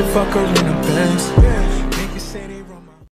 should fuck her in the Benz.